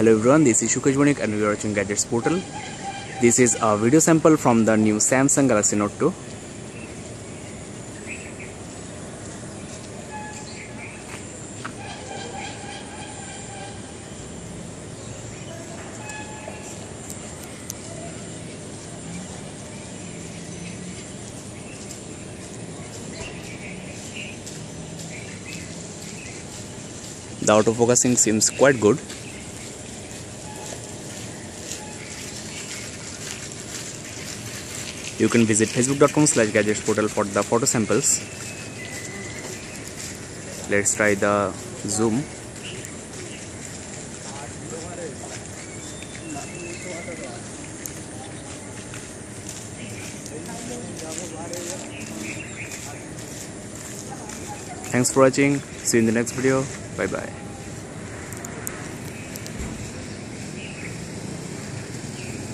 Hello everyone, this is Shukesh Bonik and we are watching Gadgets Portal. This is a video sample from the new Samsung Galaxy Note 2. The autofocusing seems quite good. You can visit facebook.com slash gadgets portal for the photo samples. Let's try the zoom. Thanks for watching. See you in the next video. Bye bye.